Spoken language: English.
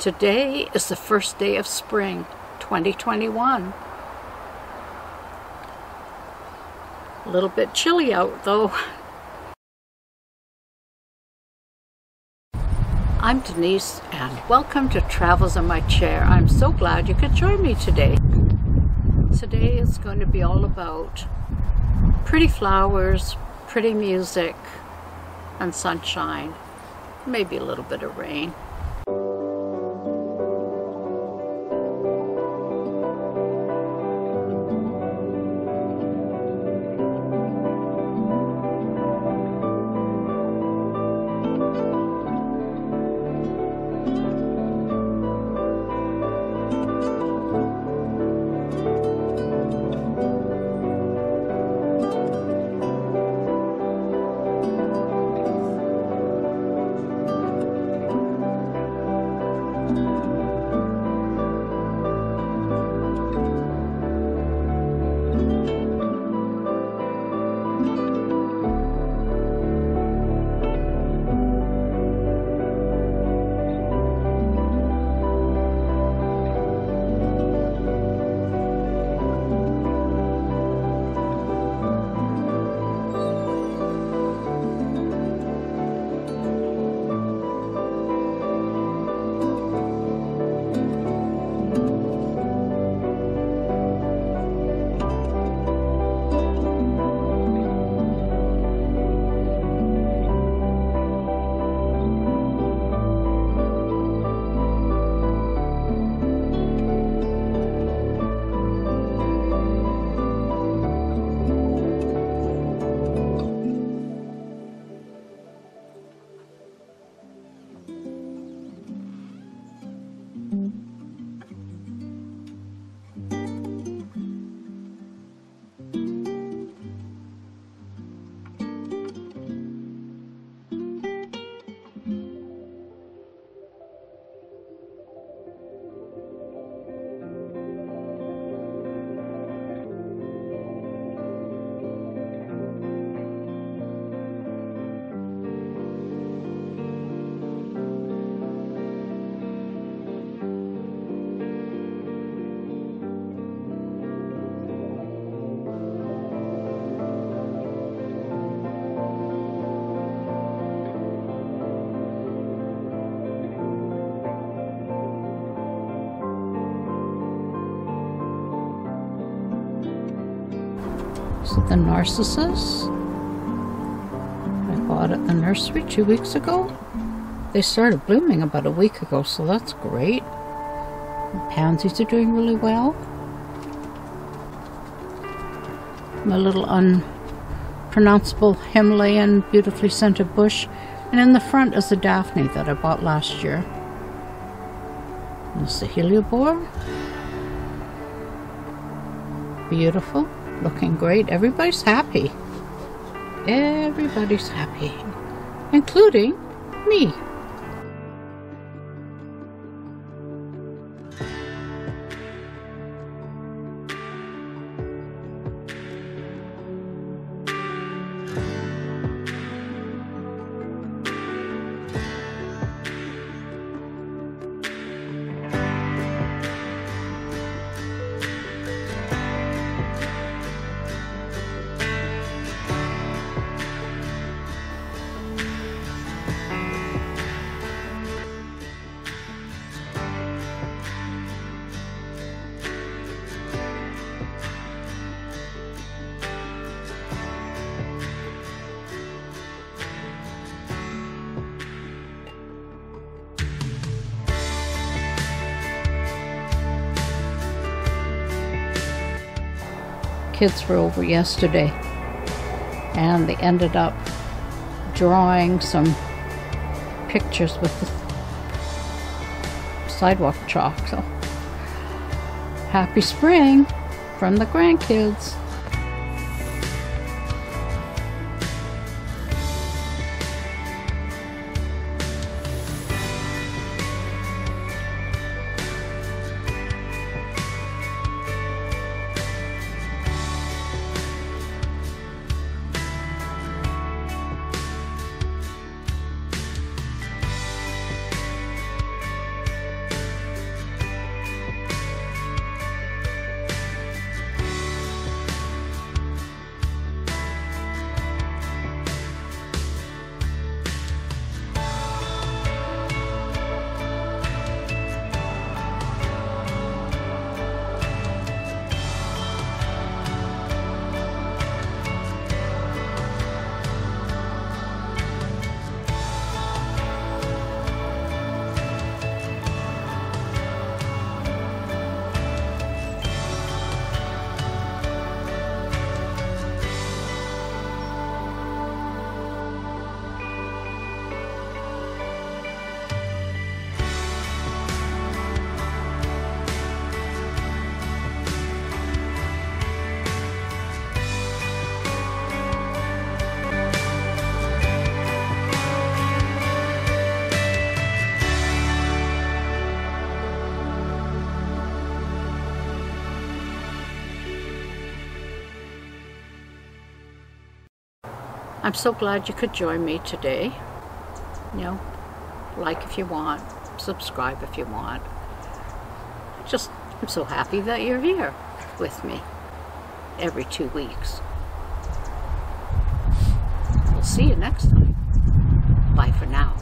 Today is the first day of spring 2021. A little bit chilly out though. I'm Denise and welcome to Travels in My Chair. I'm so glad you could join me today. Today is going to be all about pretty flowers, pretty music, and sunshine. Maybe a little bit of rain. The narcissus. I bought at the nursery two weeks ago. They started blooming about a week ago, so that's great. The pansies are doing really well. My little unpronounceable Himalayan beautifully scented bush. And in the front is the Daphne that I bought last year. Is the hellebore. Beautiful looking great. Everybody's happy. Everybody's happy, including me. Kids were over yesterday and they ended up drawing some pictures with the sidewalk chalk. So happy spring from the grandkids. I'm so glad you could join me today. You know, like if you want, subscribe if you want. Just, I'm so happy that you're here with me every two weeks. We'll see you next time. Bye for now.